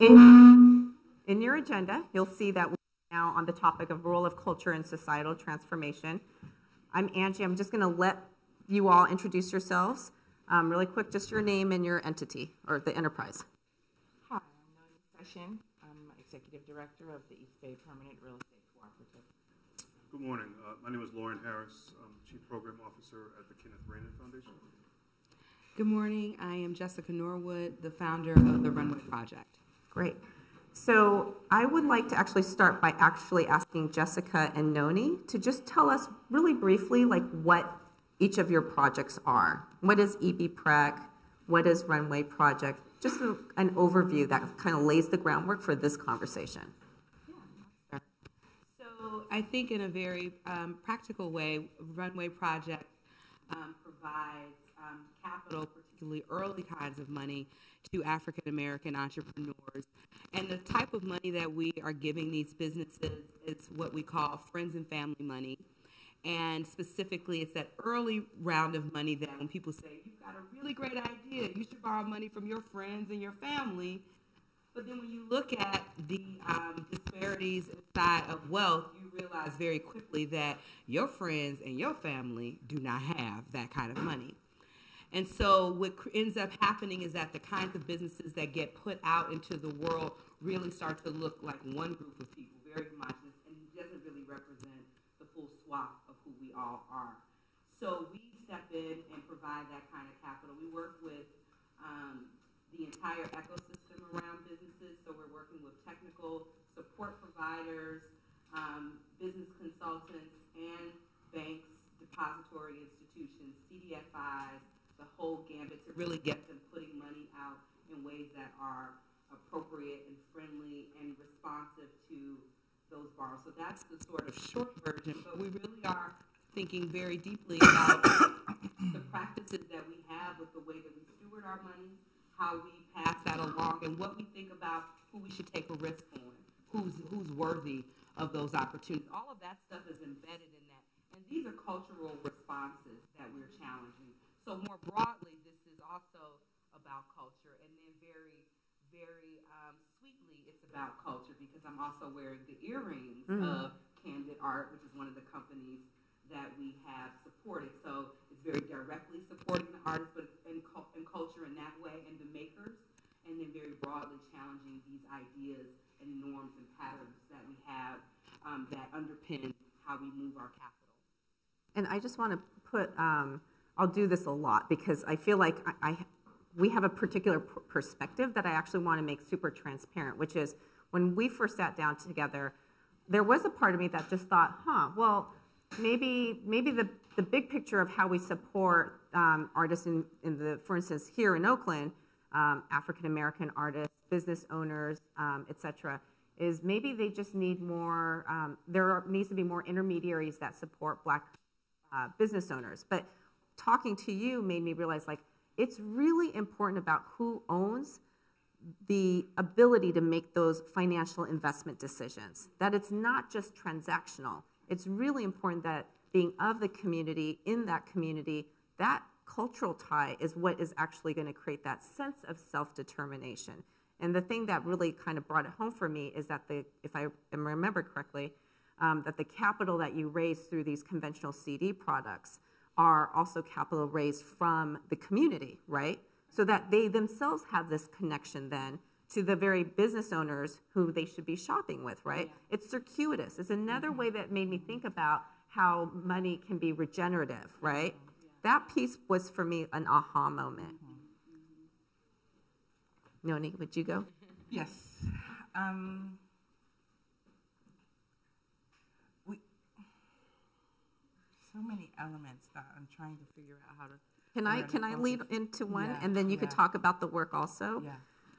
In, in your agenda, you'll see that we're now on the topic of role of culture and societal transformation. I'm Angie. I'm just going to let you all introduce yourselves um, really quick, just your name and your entity or the enterprise. Hi, I'm Noni Session. I'm Executive Director of the East Bay Permanent Real Estate Cooperative. Good morning. Uh, my name is Lauren Harris. I'm Chief Program Officer at the Kenneth Rainin Foundation. Good morning. I am Jessica Norwood, the founder of the Runway Project. Great. So I would like to actually start by actually asking Jessica and Noni to just tell us really briefly like what each of your projects are. What is EBPREC? What is Runway Project? Just a, an overview that kind of lays the groundwork for this conversation. So I think in a very um, practical way, Runway Project um, provides um, capital, particularly early kinds of money, to African American entrepreneurs. And the type of money that we are giving these businesses is what we call friends and family money. And specifically, it's that early round of money that when people say, You've got a really great idea, you should borrow money from your friends and your family. But then when you look at the um, disparities inside of wealth, you realize very quickly that your friends and your family do not have that kind of money. And so what ends up happening is that the kinds of businesses that get put out into the world really start to look like one group of people, very homogenous, and doesn't really represent the full swath of who we all are. So we step in and provide that kind of capital. We work with um, the entire ecosystem around businesses. So we're working with technical support providers, um, business consultants, and banks, depository institutions, CDFIs, whole gambit to really get them putting money out in ways that are appropriate and friendly and responsive to those borrowers. So that's the sort of short version, but we really are thinking very deeply about the practices that we have with the way that we steward our money, how we pass that along, and what we think about who we should take a risk on, who's who's worthy of those opportunities. All of that stuff is embedded in that. And these are cultural responses that we're challenging. So more broadly, this is also about culture, and then very, very um, sweetly, it's about culture because I'm also wearing the earrings mm-hmm. of Candid Art, which is one of the companies that we have supported. So it's very directly supporting the artists, but in, in culture in that way, and the makers, and then very broadly challenging these ideas and norms and patterns that we have um, that underpin how we move our capital. And I just want to put. Um, I'll do this a lot because I feel like I, I we have a particular perspective that I actually want to make super transparent, which is when we first sat down together, there was a part of me that just thought, huh, well, maybe maybe the, the big picture of how we support um, artists in, in the, for instance, here in Oakland, um, African American artists, business owners, um, et cetera, is maybe they just need more, um, there needs to be more intermediaries that support black uh, business owners. But talking to you made me realize like it's really important about who owns the ability to make those financial investment decisions that it's not just transactional. It's really important that being of the community in that community that cultural tie is what is actually going to create that sense of self-determination. And the thing that really kind of brought it home for me is that the if i remember correctly um, that the capital that you raise through these conventional cd products are also capital raised from the community, right? So that they themselves have this connection then to the very business owners who they should be shopping with, right? Yeah. It's circuitous. It's another mm-hmm. way that made me think about how money can be regenerative, right? Yeah. That piece was for me an aha moment. Mm-hmm. Noni, would you go? Yes. Um, so many elements that I'm trying to figure out how to. Can I can I lead into one, yeah, and then you yeah. could talk about the work also. Yeah.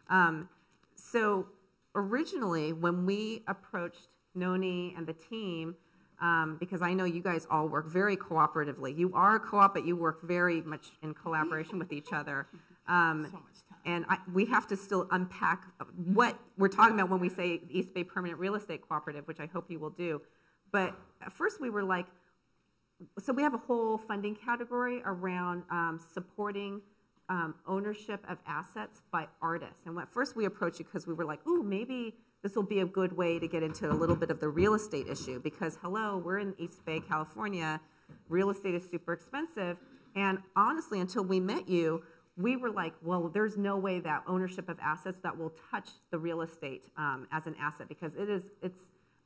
Um, so originally, when we approached Noni and the team, um, because I know you guys all work very cooperatively. You are a co-op, but you work very much in collaboration with each other. Um, so much time. And I, we have to still unpack what we're talking about when we say East Bay Permanent Real Estate Cooperative, which I hope you will do. But at first, we were like, so we have a whole funding category around um, supporting um, ownership of assets by artists. And at first we approached it because we were like, ooh, maybe this will be a good way to get into a little bit of the real estate issue because hello, we're in East Bay, California. Real estate is super expensive. And honestly, until we met you, we were like, well, there's no way that ownership of assets that will touch the real estate um, as an asset because it is it's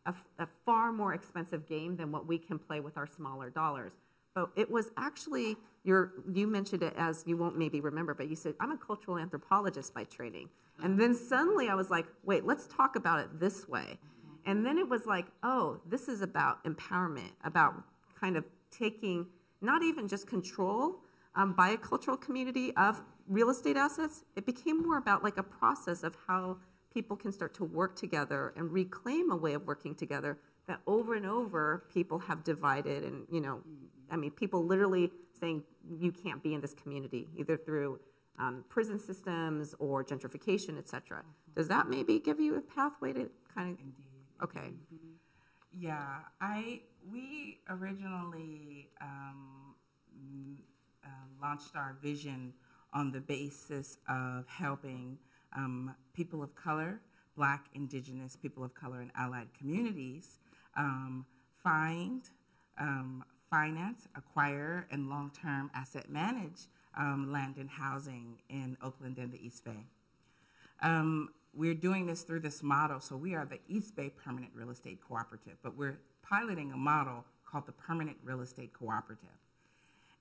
a, a far more expensive game than what we can play with our smaller dollars. But it was actually your you mentioned it as you won't maybe remember, but you said I'm a cultural anthropologist by training, and then suddenly I was like, wait, let's talk about it this way, and then it was like, oh, this is about empowerment, about kind of taking not even just control um, by a cultural community of real estate assets. It became more about like a process of how people can start to work together and reclaim a way of working together that over and over people have divided and you know i mean people literally saying you can't be in this community either through um, prison systems or gentrification etc does that maybe give you a pathway to kind of Indeed. okay. Yeah, I we originally um, uh, launched our vision on the basis of helping um, people of color, Black, Indigenous people of color, and allied communities um, find, um, finance, acquire, and long-term asset manage um, land and housing in Oakland and the East Bay. Um, we're doing this through this model. So we are the East Bay Permanent Real Estate Cooperative, but we're piloting a model called the Permanent Real Estate Cooperative.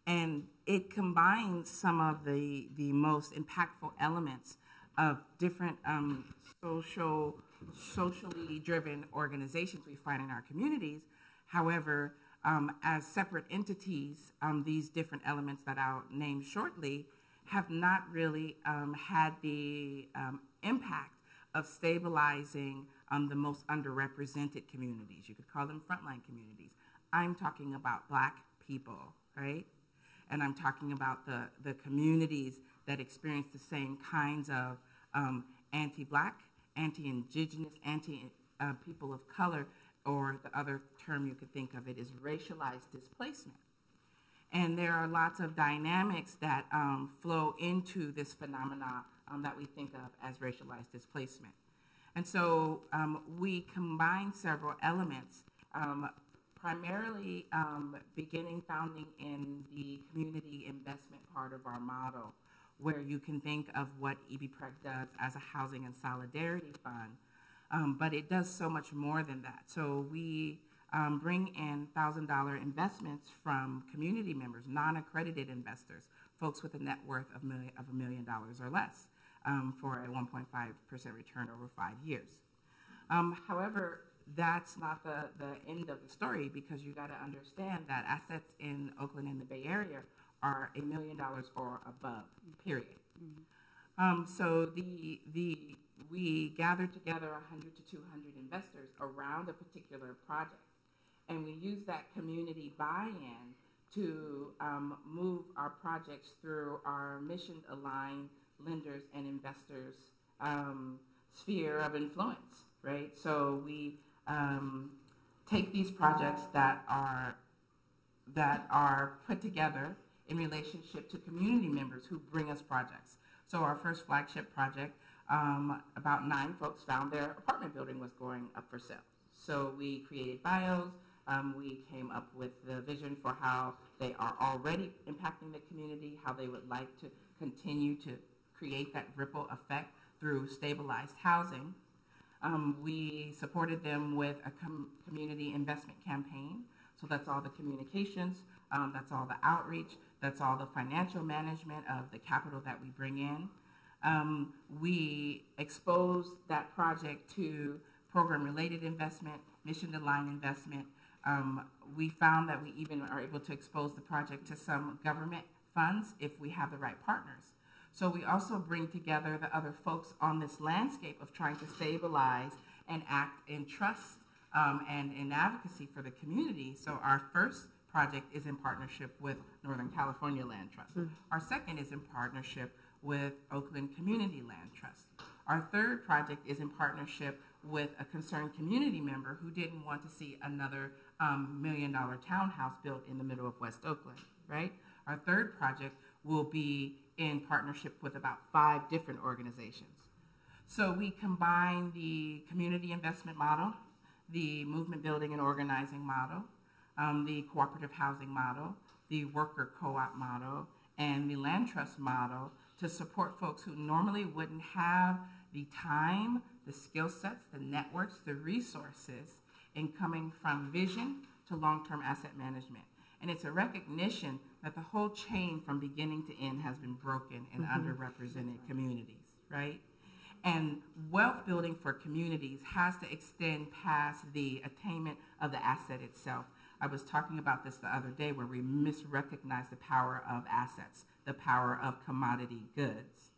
And it combines some of the, the most impactful elements of different um, social, socially driven organizations we find in our communities. However, um, as separate entities, um, these different elements that I'll name shortly have not really um, had the um, impact of stabilizing um, the most underrepresented communities. You could call them frontline communities. I'm talking about black people, right? And I'm talking about the, the communities that experience the same kinds of um, anti black, anti indigenous, anti uh, of color, or the other term you could think of it is racialized displacement. And there are lots of dynamics that um, flow into this phenomena um, that we think of as racialized displacement. And so um, we combine several elements, um, primarily um, beginning founding in the community investment part of our model, where you can think of what EBPREC does as a housing and solidarity fund. Um, but it does so much more than that. So we um, bring in $1,000 investments from community members, non-accredited investors, folks with a net worth of, million, of a million dollars or less um, for a 1.5% return over five years. Um, however, that's not the, the end of the story because you got to understand that assets in Oakland and the Bay Area are a million dollars or above, period. Um, so the, the, we gathered together 100 to 200 investors around a particular project, and we use that community buy-in to um, move our projects through our mission-aligned lenders and investors um, sphere of influence, right? So we um, take these projects that are that are put together in relationship to community members who bring us projects. So our first flagship project, um, about nine folks found their apartment building was going up for sale. So we created bios. Um, we came up with the vision for how they are already impacting the community, how they would like to continue to create that ripple effect through stabilized housing. Um, we supported them with a com- community investment campaign. So that's all the communications, um, that's all the outreach, that's all the financial management of the capital that we bring in. Um, we expose that project to program related investment, mission aligned investment. Um, we found that we even are able to expose the project to some government funds if we have the right partners. So we also bring together the other folks on this landscape of trying to stabilize and act in trust um, and in advocacy for the community. So our first project is in partnership with Northern California Land Trust. Our second is in partnership with Oakland Community Land Trust. Our third project is in partnership with a concerned community member who didn't want to see another um, million dollar townhouse built in the middle of West Oakland, right? Our third project will be in partnership with about five different organizations. So we combine the community investment model, the movement building and organizing model, um, the cooperative housing model, the worker co-op model, and the land trust model to support folks who normally wouldn't have the time, the skill sets, the networks, the resources in coming from vision to long-term asset management. And it's a recognition that the whole chain from beginning to end has been broken in underrepresented communities, right? And wealth building for communities has to extend past the attainment of the asset itself. I was talking about this the other day where we misrecognize the power of assets, the power of commodity goods.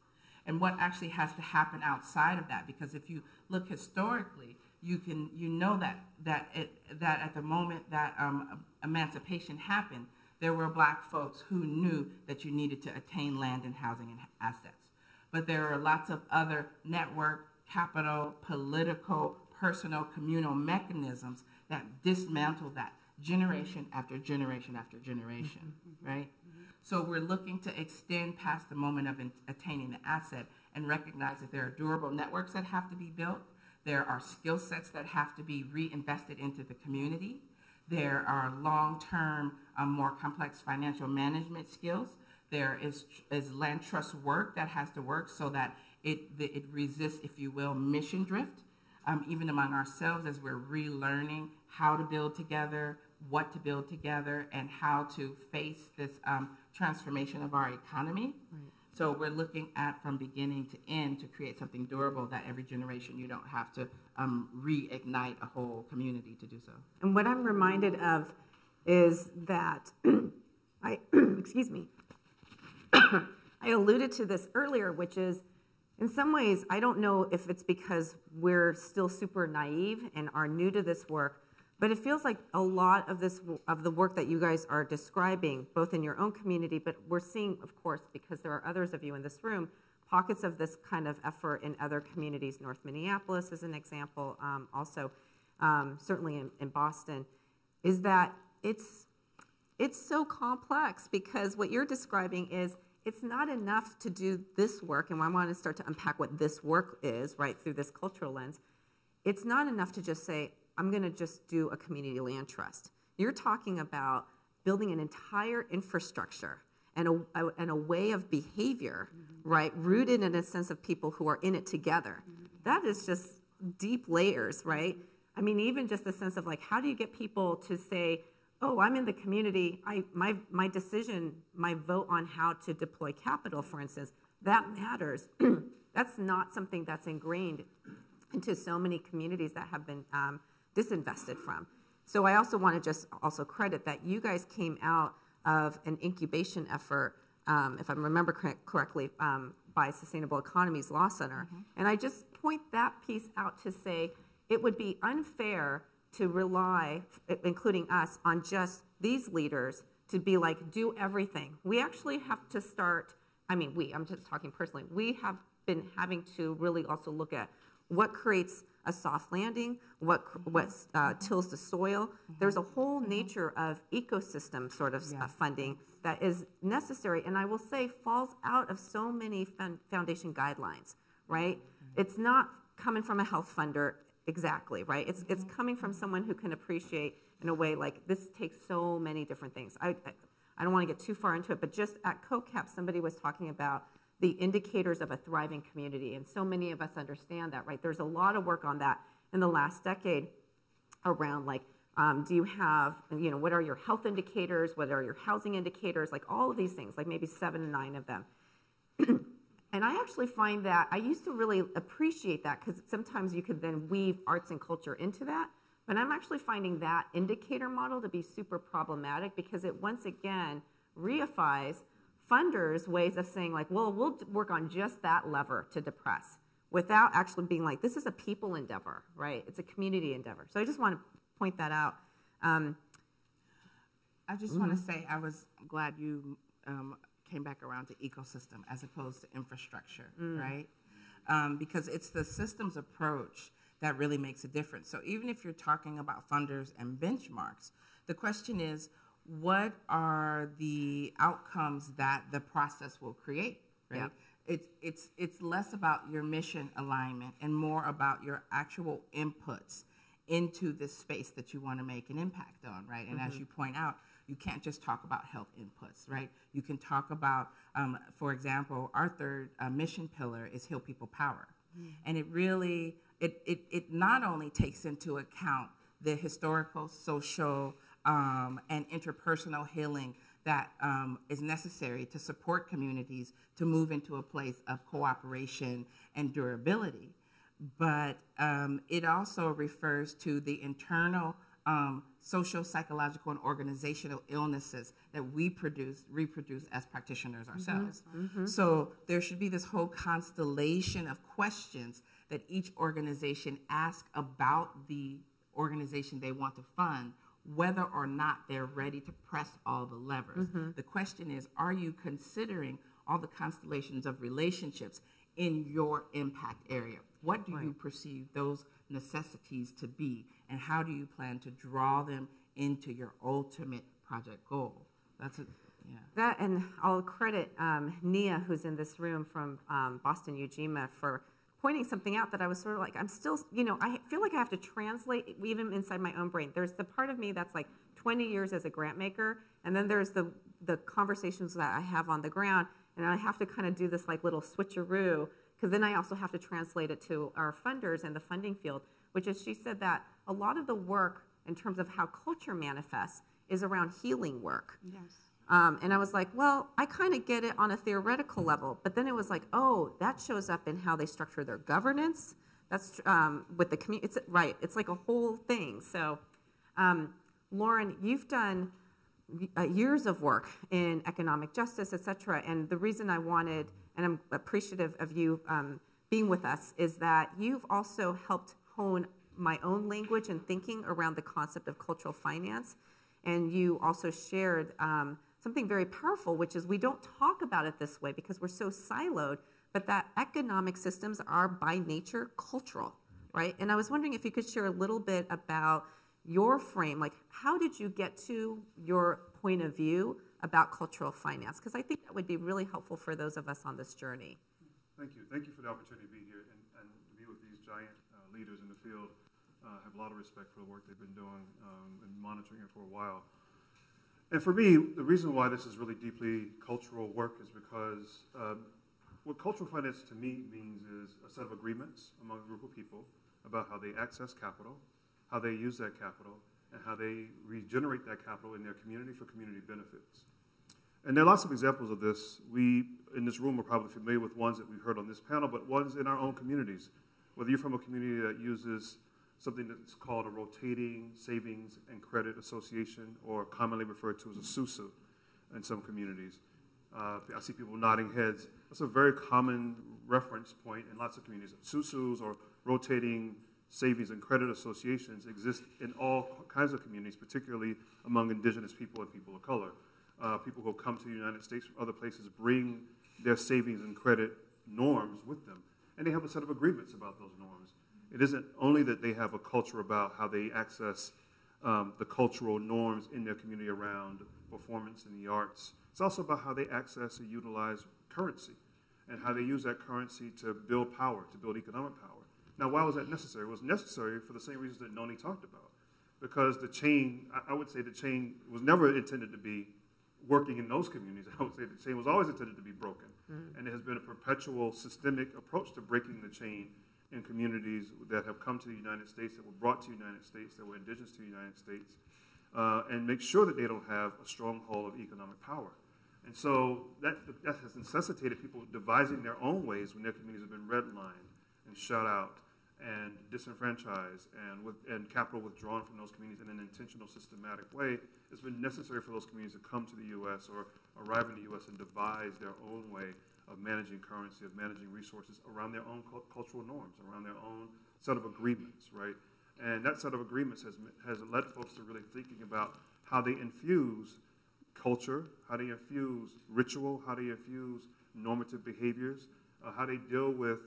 And what actually has to happen outside of that, because if you look historically, you can you know that that it, that at the moment that um, emancipation happened, there were black folks who knew that you needed to attain land and housing and assets. But there are lots of other network, capital, political, personal, communal mechanisms that dismantle that generation after generation after generation, right? So we're looking to extend past the moment of in- attaining the asset and recognize that there are durable networks that have to be built. There are skill sets that have to be reinvested into the community. There are long-term, um, more complex financial management skills. There is, is land trust work that has to work so that it, the, it resists, if you will, mission drift, um, even among ourselves as we're relearning how to build together, what to build together, and how to face this um, transformation of our economy. So we're looking at from beginning to end to create something durable that every generation you don't have to um, reignite a whole community to do so. And what I'm reminded of is that I, excuse me, I alluded to this earlier, which is in some ways, I don't know if it's because we're still super naive and are new to this work, but it feels like a lot of this of the work that you guys are describing, both in your own community, but we're seeing, of course, because there are others of you in this room, pockets of this kind of effort in other communities. North Minneapolis is an example, um, also um, certainly in, in Boston, is that it's it's so complex because what you're describing is it's not enough to do this work, and I want to start to unpack what this work is, right, through this cultural lens. It's not enough to just say, I'm going to just do a community land trust. You're talking about building an entire infrastructure and a, a and a way of behavior, right, rooted in a sense of people who are in it together. That is just deep layers, right? I mean, even just the sense of like, how do you get people to say, oh, I'm in the community. I, my, my decision, my vote on how to deploy capital, for instance, that matters. that's not something that's ingrained into so many communities that have been um, disinvested from. So I also want to just also credit that you guys came out of an incubation effort, um, if I remember cor- correctly, um, by Sustainable Economies Law Center. And I just point that piece out to say it would be unfair to rely, including us, on just these leaders to be like, do everything. We actually have to start, I mean, we, I'm just talking personally, we have been having to really also look at what creates a soft landing, what, mm-hmm. what uh, tills the soil. Mm-hmm. There's a whole mm-hmm. nature of ecosystem sort of uh, funding that is necessary, and I will say falls out of so many foundation guidelines, right? It's not coming from a health funder exactly, right? It's, it's coming from someone who can appreciate in a way like this takes so many different things. I, I, I don't want to get too far into it, but just at SOCAP, somebody was talking about the indicators of a thriving community, and so many of us understand that, right? There's a lot of work on that in the last decade around like um, do you have you know what are your health indicators? What are your housing indicators? Like all of these things like maybe seven to nine of them. And i actually find that i used to really appreciate that because sometimes you could then weave arts and culture into that but i'm actually finding that indicator model to be super problematic because it once again reifies funders ways of saying like well we'll work on just that lever to depress without actually being like this is a people endeavor right? It's a community endeavor. So i just want to point that out. Um, I just want to say I was glad you um, came back around to ecosystem as opposed to infrastructure, right? Um, because it's the systems approach that really makes a difference. So even if you're talking about funders and benchmarks, the question is, what are the outcomes that the process will create? right? Yep. It's, it's, it's less about your mission alignment and more about your actual inputs into this space that you want to make an impact on, right? And as you point out, you can't just talk about health inputs, right? You can talk about, um, for example, our third uh, mission pillar is Heal People Power. And it really, it, it, it not only takes into account the historical, social, um, and interpersonal healing that um, is necessary to support communities to move into a place of cooperation and durability, but um, it also refers to the internal um, social, psychological, and organizational illnesses that we produce, reproduce as practitioners ourselves. So there should be this whole constellation of questions that each organization asks about the organization they want to fund, whether or not they're ready to press all the levers. The question is, are you considering all the constellations of relationships in your impact area? What do you perceive those necessities to be, and how do you plan to draw them into your ultimate project goal? That's it. Yeah. That, and I'll credit um, Nia, who's in this room from um, Boston Ujima, for pointing something out that I was sort of like, I'm still, you know, I feel like I have to translate even inside my own brain. There's the part of me that's like 20 years as a grant maker, and then there's the the conversations that I have on the ground, and I have to kind of do this like little switcheroo because then I also have to translate it to our funders and the funding field, which is she said that a lot of the work in terms of how culture manifests is around healing work. Yes. Um, and I was like, well, I kind of get it on a theoretical level, but then it was like, oh, that shows up in how they structure their governance. That's um, with the community. It's right. It's like a whole thing. So, um, Lauren, you've done uh, years of work in economic justice, et cetera. And the reason I wanted, and I'm appreciative of you um, being with us, is that you've also helped hone my own language and thinking around the concept of cultural finance. And you also shared um, something very powerful, which is we don't talk about it this way because we're so siloed, but that economic systems are by nature cultural, right? And I was wondering if you could share a little bit about your frame, like how did you get to your point of view about cultural finance? Because I think that would be really helpful for those of us on this journey. Thank you. Thank you for the opportunity to be here and, and to be with these giant uh, leaders in the field. Uh, I have a lot of respect for the work they've been doing um, and monitoring it for a while. And for me, the reason why this is really deeply cultural work is because um, what cultural finance to me means is a set of agreements among a group of people about how they access capital, how they use that capital, and how they regenerate that capital in their community for community benefits. And there are lots of examples of this. We in this room are probably familiar with ones that we've heard on this panel, but ones in our own communities. Whether you're from a community that uses something that's called a rotating savings and credit association, or commonly referred to as a SUSU in some communities. Uh, I see people nodding heads. That's a very common reference point in lots of communities. SUSUs or rotating savings and credit associations exist in all kinds of communities, particularly among indigenous people and people of color. Uh, people who come to the United States from other places bring their savings and credit norms with them, and they have a set of agreements about those norms. It isn't only that they have a culture about how they access um, the cultural norms in their community around performance in the arts. It's also about how they access and utilize currency and how they use that currency to build power, to build economic power. Now, why was that necessary? It was necessary for the same reasons that Noni talked about. Because the chain, I, I would say the chain was never intended to be working in those communities. I would say the chain was always intended to be broken. And it has been a perpetual systemic approach to breaking the chain in communities that have come to the United States, that were brought to the United States, that were indigenous to the United States, uh, and make sure that they don't have a stronghold of economic power. And so that, that has necessitated people devising their own ways when their communities have been redlined and shut out and disenfranchised and, with, and capital withdrawn from those communities in an intentional, systematic way. It's been necessary for those communities to come to the U.S. or arrive in the U.S. and devise their own way of managing currency, of managing resources around their own cul- cultural norms, around their own set of agreements, right? And that set of agreements has, has led folks to really thinking about how they infuse culture, how they infuse ritual, how they infuse normative behaviors, uh, how they deal with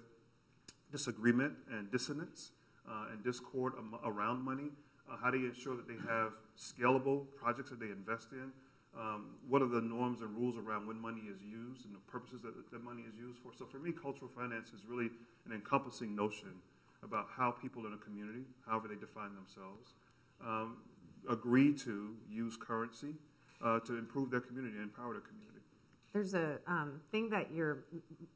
disagreement and dissonance uh, and discord am- around money, uh, how do you ensure that they have scalable projects that they invest in, Um, what are the norms and rules around when money is used and the purposes that, that money is used for? So for me, cultural finance is really an encompassing notion about how people in a community, however they define themselves, um, agree to use currency uh, to improve their community and empower their community. There's a um, thing that you're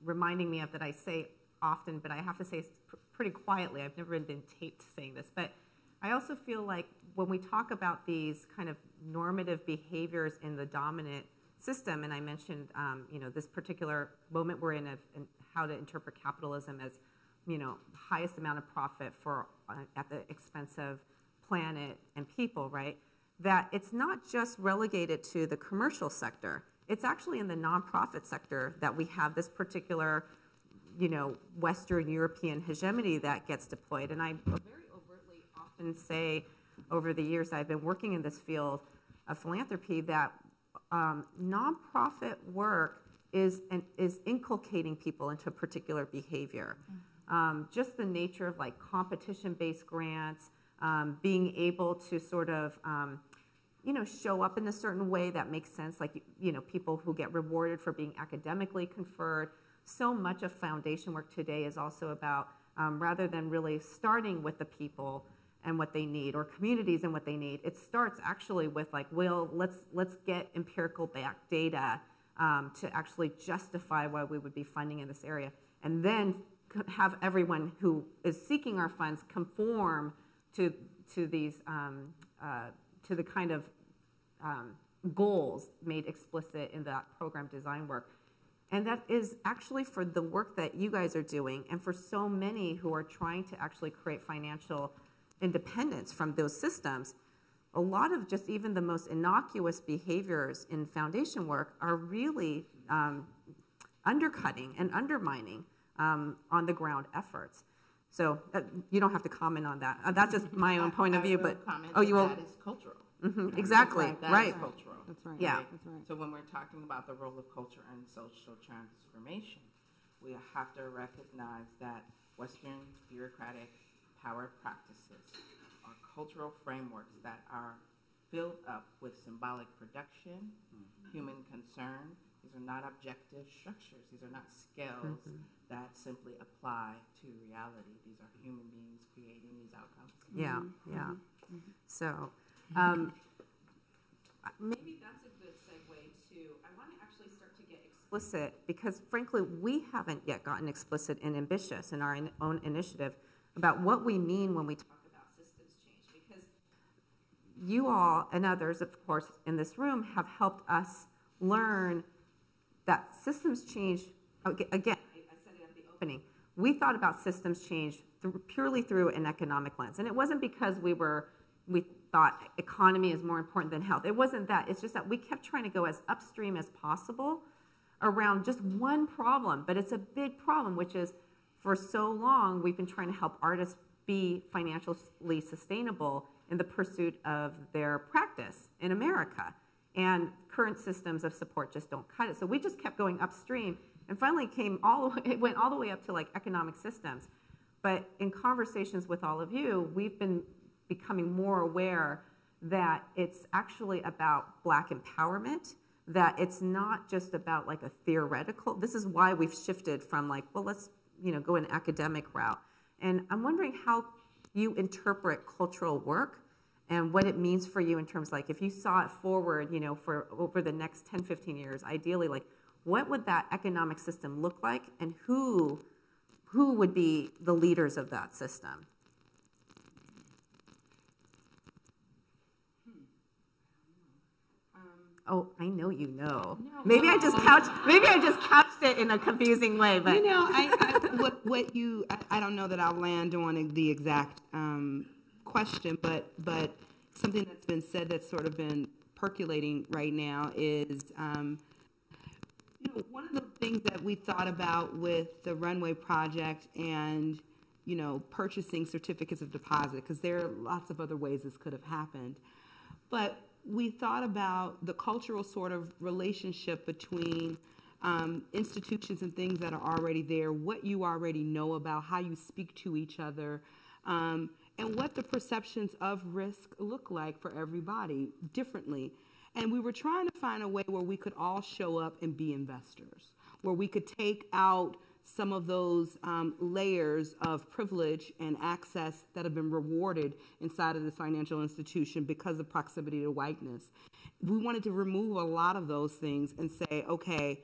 reminding me of that I say often, but I have to say pr- pretty quietly. I've never been taped saying this, but I also feel like when we talk about these kind of normative behaviors in the dominant system, and I mentioned, um, you know, this particular moment we're in of in how to interpret capitalism as, you know, highest amount of profit for uh, at the expense of planet and people, right? That it's not just relegated to the commercial sector. It's actually in the nonprofit sector that we have this particular, you know, Western European hegemony that gets deployed. And I often say over the years I've been working in this field of philanthropy that um, nonprofit work is and is inculcating people into a particular behavior. Um, just the nature of like competition-based grants, um, being able to sort of um, you know show up in a certain way that makes sense, like you know people who get rewarded for being academically conferred. So much of foundation work today is also about um, rather than really starting with the people and what they need or communities and what they need it starts actually with like well let's let's get empirical back data um, to actually justify why we would be funding in this area. And then have everyone who is seeking our funds conform to to these um, uh, to the kind of um, goals made explicit in that program design work. And that is actually for the work that you guys are doing and for so many who are trying to actually create financial independence from those systems, a lot of just even the most innocuous behaviors in foundation work are really um, undercutting and undermining um, on the ground efforts. So uh, you don't have to comment on that. Uh, that's just my own point of I view. will But comment oh, you that will. That is cultural. Mhm, exactly. That is right. cultural. That's right. Yeah. That's right. So when we're talking about the role of culture and social transformation, we have to recognize that Western bureaucratic power practices are cultural frameworks that are filled up with symbolic production, mm-hmm. human concern. These are not objective structures. These are not scales mm-hmm. that simply apply to reality. These are human beings creating these outcomes. Yeah, mm-hmm. yeah. So um, maybe that's a good segue to. I want to actually start to get explicit because, frankly, we haven't yet gotten explicit and ambitious in our in- own initiative about what we mean when we talk about systems change. Because you all and others, of course, in this room have helped us learn that systems change, again, I said it at the opening, we thought about systems change through, purely through an economic lens. And it wasn't because we were, we thought economy is more important than health. It wasn't that. It's just that we kept trying to go as upstream as possible around just one problem, but it's a big problem, which is for so long we've been trying to help artists be financially sustainable in the pursuit of their practice in America. And current systems of support just don't cut it. So we just kept going upstream and finally came all the way, it went all the way up to like economic systems. But in conversations with all of you, we've been becoming more aware that it's actually about black empowerment that it's not just about like a theoretical this is why we've shifted from like well let's you know go an academic route. And i'm wondering how you interpret cultural work and what it means for you in terms like if you saw it forward you know for over the next 10 15 years ideally like what would that economic system look like? And who who would be the leaders of that system Oh, I know you know. Maybe I just couched. Maybe I just couched it in a confusing way, but You know, I, I what what you I, I don't know that I'll land on the exact um, question, but but something that's been said that's sort of been percolating right now is. Um, you know, one of the things that we thought about with the runway project and, you know, purchasing certificates of deposit, because there are lots of other ways this could have happened. But we thought about the cultural sort of relationship between um, institutions and things that are already there, what you already know about, how you speak to each other, um, and what the perceptions of risk look like for everybody differently. And we were trying to find a way where we could all show up and be investors, where we could take out some of those um, layers of privilege and access that have been rewarded inside of this financial institution because of proximity to whiteness. We wanted to remove a lot of those things and say, okay,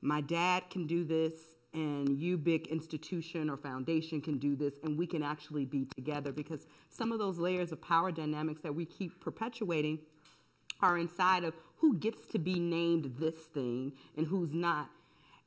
my dad can do this, and you, big institution or foundation, can do this, and we can actually be together because some of those layers of power dynamics that we keep perpetuating are inside of who gets to be named this thing and who's not.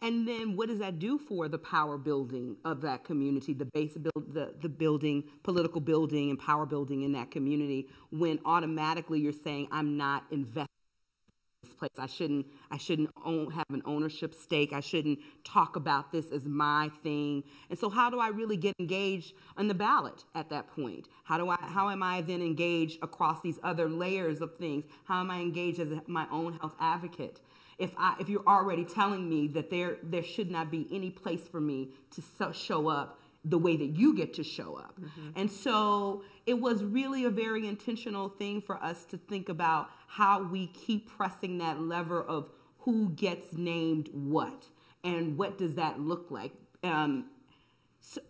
And then what does that do for the power building of that community, the base build, the, the building, political building and power building in that community when automatically you're saying, I'm not invested in this place. I shouldn't, I shouldn't own, have an ownership stake. I shouldn't talk about this as my thing. And so how do I really get engaged on the ballot at that point? How do I, how am I then engaged across these other layers of things? How am I engaged as my own health advocate? If I if you're already telling me that there there should not be any place for me to so, show up the way that you get to show up. Mm-hmm. And so it was really a very intentional thing for us to think about how we keep pressing that lever of who gets named what and what does that look like. Um, so,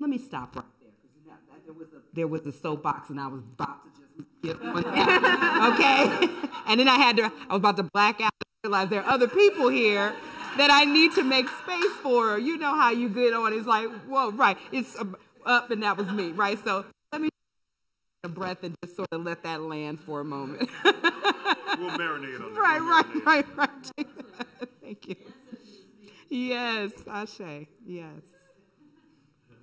let me stop right there because there was a there was a soapbox and I was about to just get one. okay, and then I had to I was about to black out realize there are other people here that I need to make space for. You know how you get on. It's like, whoa, right. It's up and that was me, right? So let me take a breath and just sort of let that land for a moment. we'll marinate on that. Right, we'll right, right, right. Thank you. Yes, Ashe. Yes.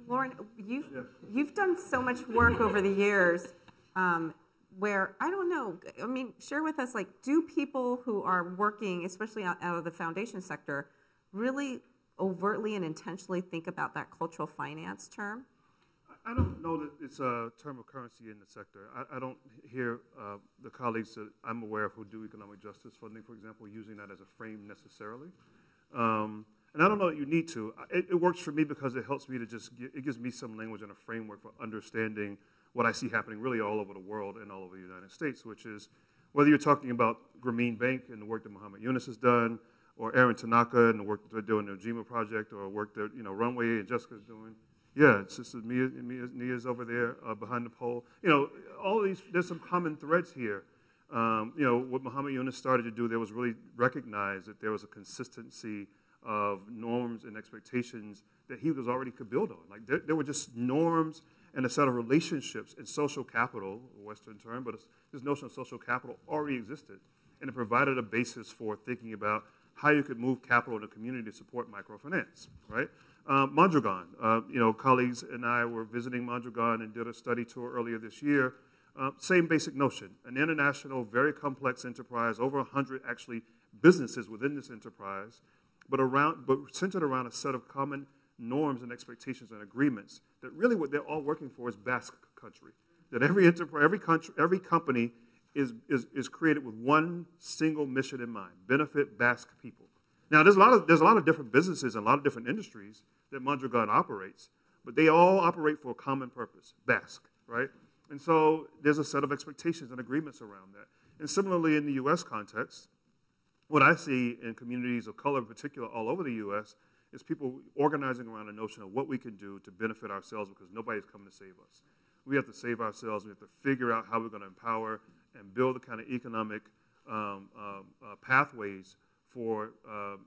Lauren, you've, you've done so much work over the years um, where I don't know. I mean, share with us like, do people who are working, especially out, of the foundation sector, really overtly and intentionally think about that cultural finance term? I don't know that it's a term of currency in the sector. I, I don't hear uh, the colleagues that I'm aware of who do economic justice funding, for example, using that as a frame necessarily. Um, and I don't know that you need to. It, it, works for me because it helps me to just, it gives me some language and a framework for understanding what I see happening really all over the world and all over the United States, which is whether you're talking about Grameen Bank and the work that Muhammad Yunus has done, or Aaron Tanaka and the work that they're doing in the Ujima project, or work that you know Runway and Jessica's doing. Yeah, it's just Mia, Mia, Mia's over there uh, behind the pole. You know, all these, there's some common threads here. Um, you know, what Muhammad Yunus started to do there was really recognize that there was a consistency of norms and expectations that he was already could build on. Like, there, there were just norms and a set of relationships and social capital, a Western term, but this notion of social capital already existed. And it provided a basis for thinking about how you could move capital in a community to support microfinance, right? Um, Mondragon, uh, you know, colleagues and I were visiting Mondragon and did a study tour earlier this year. Uh, same basic notion, an international, very complex enterprise, over 100 actually businesses within this enterprise, but, around, but centered around a set of common norms and expectations and agreements that really what they're all working for is Basque country. That every enterprise, every country, every company is, is, is created with one single mission in mind: benefit Basque people. Now, there's a lot of there's a lot of different businesses and a lot of different industries that Mondragon operates, but they all operate for a common purpose: Basque, right? And so there's a set of expectations and agreements around that. And similarly, in the U.S. context, what I see in communities of color, in particular, all over the U.S., is people organizing around a notion of what we can do to benefit ourselves because nobody's coming to save us. We have to save ourselves. We have to figure out how we're going to empower and build the kind of economic um, um, uh, pathways for uh,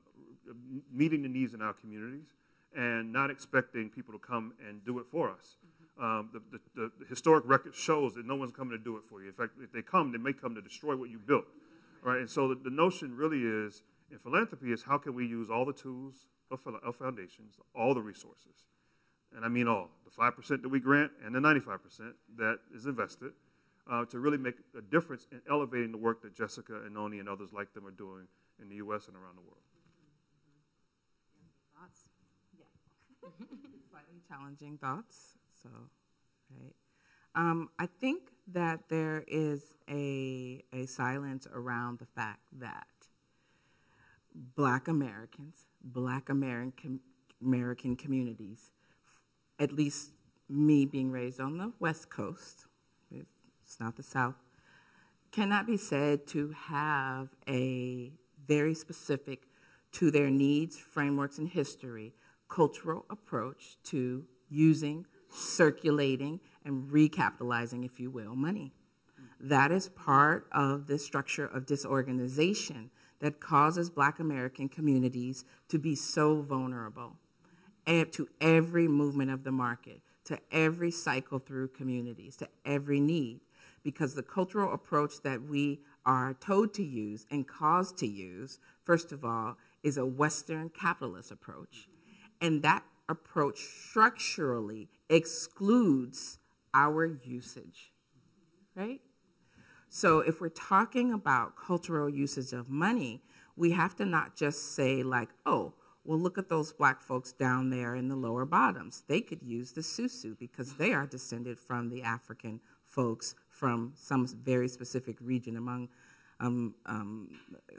meeting the needs in our communities and not expecting people to come and do it for us. Um, the, the, the, historic record shows that no one's coming to do it for you. In fact, if they come, they may come to destroy what you built. Right? And so the, the notion really is in philanthropy is how can we use all the tools of, foundations, all the resources, and I mean all, the 5% that we grant and the 95% that is invested, uh, to really make a difference in elevating the work that Jessica and Noni and others like them are doing in the U.S. and around the world. Thoughts? Yeah. Slightly challenging thoughts. So, right. Um, I think that there is a, a silence around the fact that black Americans black American, American communities, at least me being raised on the West Coast, it's not the South, cannot be said to have a very specific to their needs, frameworks, and history cultural approach to using, circulating, and recapitalizing, if you will, money. That is part of the structure of disorganization that causes Black American communities to be so vulnerable to every movement of the market, to every cycle through communities, to every need. Because the cultural approach that we are told to use and caused to use, first of all, is a Western capitalist approach. And that approach structurally excludes our usage, right? So if we're talking about cultural usage of money, we have to not just say, like, oh, well, look at those black folks down there in the lower bottoms. They could use the susu because they are descended from the African folks from some very specific region among um, um,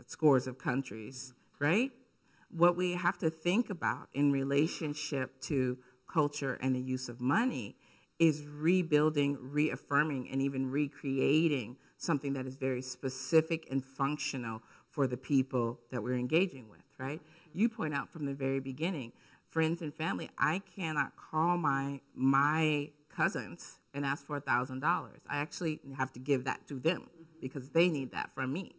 scores of countries, right? What we have to think about in relationship to culture and the use of money is rebuilding, reaffirming, and even recreating something that is very specific and functional for the people that we're engaging with, right? You point out from the very beginning, friends and family, I cannot call my my cousins and ask for $1,000. I actually have to give that to them because they need that from me.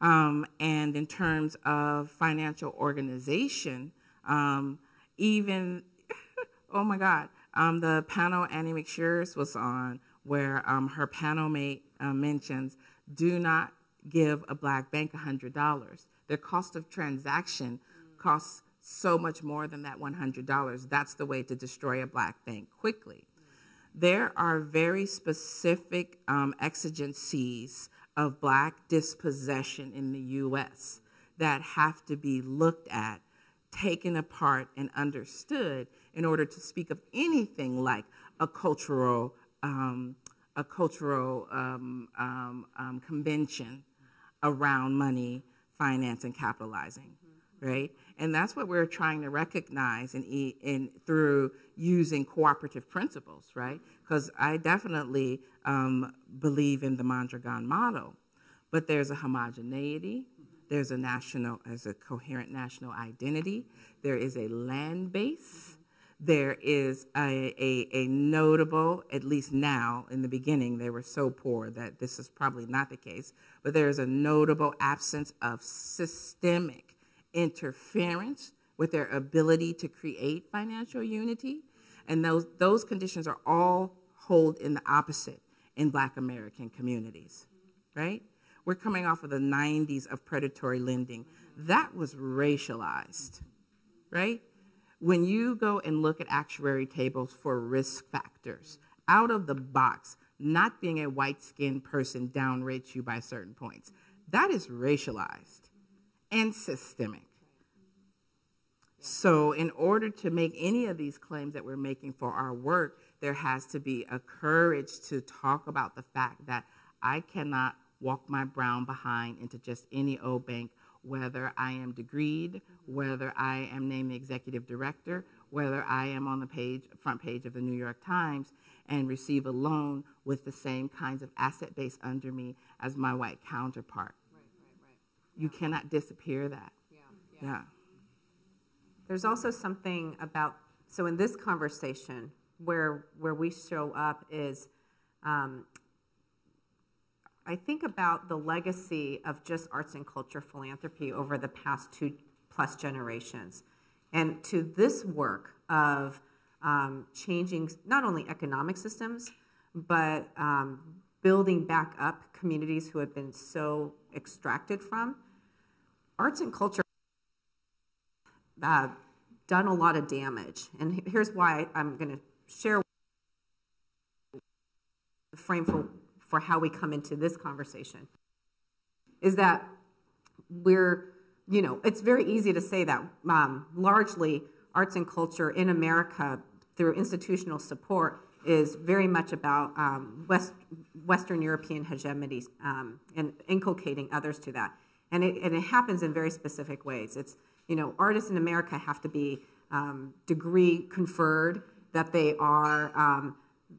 Um, and in terms of financial organization, um, even, oh my God, um, the panel Annie McSheirs was on, where um, her panel mate uh, mentions do not give a black bank $100. Their cost of transaction costs so much more than that $100. That's the way to destroy a black bank quickly there are very specific um, exigencies of black dispossession in the US that have to be looked at, taken apart, and understood in order to speak of anything like a cultural, um, a cultural um, um, um convention around money, finance, and capitalizing, mm-hmm. right? And that's what we're trying to recognize in, in through using cooperative principles, right? Because I definitely um, believe in the Mondragon model, but there's a homogeneity, there's a national, there's a coherent national identity, there is a land base, there is a, a, a notable, at least now, in the beginning, they were so poor that this is probably not the case, but there is a notable absence of systemic interference with their ability to create financial unity. And those, those conditions are all hold in the opposite in black American communities, right? We're coming off of the 90s of predatory lending. That was racialized, right? When you go and look at actuary tables for risk factors, out of the box, not being a white skinned person downrates you by certain points. That is racialized and systemic. So, in order to make any of these claims that we're making for our work, there has to be a courage to talk about the fact that I cannot walk my brown behind into just any old bank, whether I am degreed, whether I am named the executive director, whether I am on the page, front page of the New York Times, and receive a loan with the same kinds of asset base under me as my white counterpart. Right, right, right. You cannot disappear that. Yeah. yeah. yeah. There's also something about, so in this conversation, where, where we show up is um, I think about the legacy of just arts and culture philanthropy over the past two plus generations. And to this work of um, changing not only economic systems, but um, building back up communities who have been so extracted from, arts and culture uh, done a lot of damage. And here's why I'm going to share the frame for, for how we come into this conversation. Is that we're, you know, it's very easy to say that um, largely arts and culture in America through institutional support is very much about um, West, Western European hegemony um, and inculcating others to that. And it, and it happens in very specific ways. It's you know, artists in America have to be um, degree conferred, that they are, um,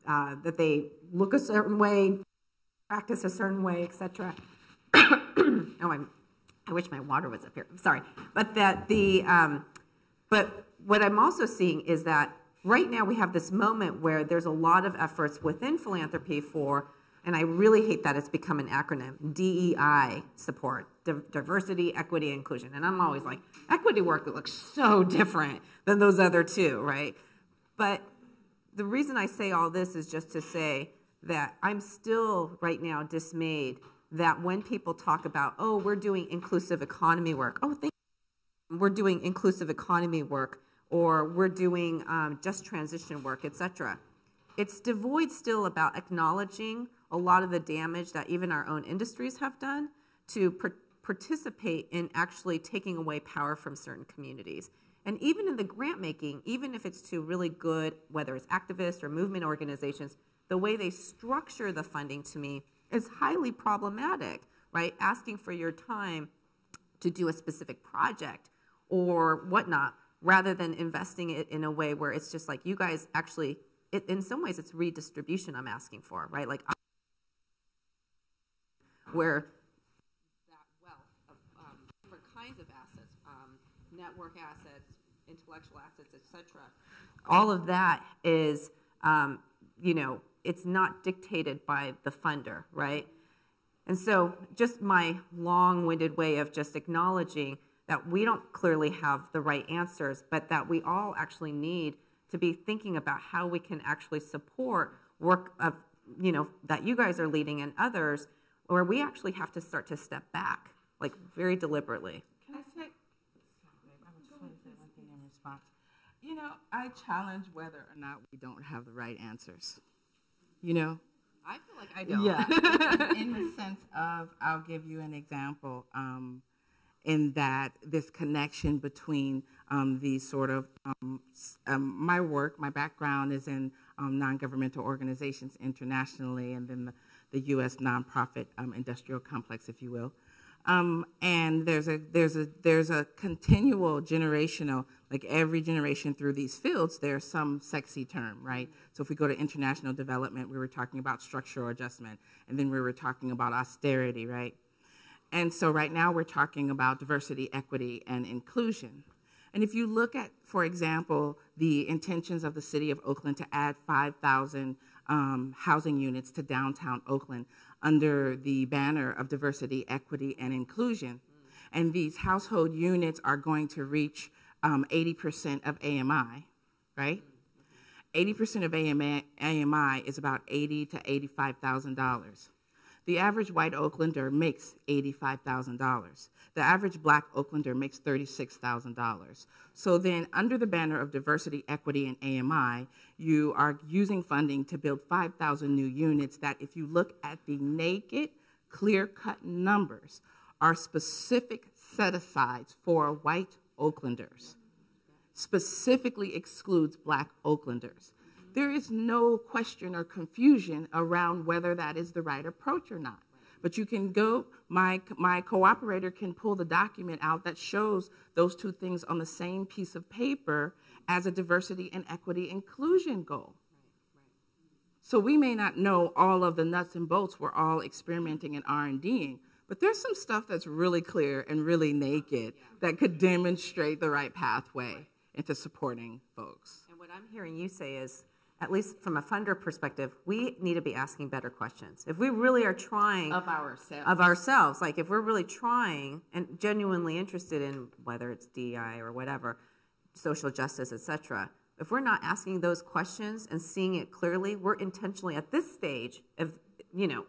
uh, that they look a certain way, practice a certain way, etc. oh, I'm, I wish my water was up here. I'm sorry. But that the, um, but what I'm also seeing is that right now we have this moment where there's a lot of efforts within philanthropy for, and I really hate that it's become an acronym, DEI support, Di- diversity, equity, inclusion. And I'm always like, equity work looks so different than those other two, right? But the reason I say all this is just to say that I'm still right now dismayed that when people talk about, oh, we're doing inclusive economy work, oh, thank we're doing inclusive economy work or we're doing um, just transition work, etc. It's devoid still about acknowledging a lot of the damage that even our own industries have done to par- participate in actually taking away power from certain communities. And even in the grant making, even if it's to really good, whether it's activists or movement organizations, the way they structure the funding to me is highly problematic, right? Asking for your time to do a specific project or whatnot, rather than investing it in a way where it's just like you guys actually, it, in some ways, it's redistribution I'm asking for, right? Like, where that wealth of um, different kinds of assets, um, network assets, intellectual assets, etc. All of that is, um, you know, it's not dictated by the funder, right? And so, just my long winded way of just acknowledging that we don't clearly have the right answers, but that we all actually need to be thinking about how we can actually support work of, you know, that you guys are leading and others, where we actually have to start to step back, like very deliberately. Can I say? You know, I challenge whether or not we don't have the right answers. You know, I feel like I don't. Yeah, in the sense of, I'll give you an example. Um, in that this connection between um, these sort of um, um, my work, my background is in um, non-governmental organizations internationally, and then the, the U.S. nonprofit um, industrial complex, if you will. Um, and there's a there's a there's a continual generational like every generation through these fields there's some sexy term right? So if we go to international development we were talking about structural adjustment and then we were talking about austerity right? And so right now we're talking about diversity, equity, and inclusion. And if you look at, for example, the intentions of the city of Oakland to add 5,000 um, housing units to downtown Oakland under the banner of diversity, equity, and inclusion, and these household units are going to reach um, 80% of AMI, right? 80% of AMI, is about 80 to $85,000. The average white Oaklander makes $85,000. The average black Oaklander makes $36,000. So then, under the banner of diversity, equity, and AMI, you are using funding to build 5,000 new units that, if you look at the naked, clear cut numbers, are specific set asides for white Oaklanders, specifically excludes black Oaklanders there is no question or confusion around whether that is the right approach or not. But you can go, my, my cooperator can pull the document out that shows those two things on the same piece of paper as a diversity and equity inclusion goal. So we may not know all of the nuts and bolts. We're all experimenting and R&Ding, but there's some stuff that's really clear and really naked that could demonstrate the right pathway into supporting folks. And what I'm hearing you say is at least from a funder perspective, we need to be asking better questions. If we really are trying of ourselves, of ourselves, like if we're really trying and genuinely interested in whether it's DI or whatever, social justice, etc. If we're not asking those questions and seeing it clearly, we're intentionally at this stage of you know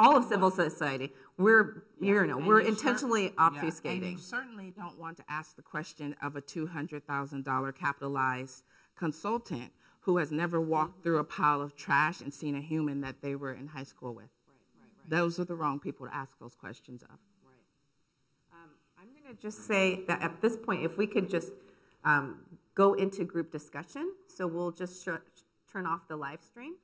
all of civil society, we're you know we're intentionally obfuscating. You certainly don't want to ask the question of a two hundred thousand dollar capitalized consultant who has never walked through a pile of trash and seen a human that they were in high school with. Right, right, right. Those are the wrong people to ask those questions of. Right. Um, I'm going to just say that at this point, if we could just um, go into group discussion, so we'll just sh- turn off the live stream.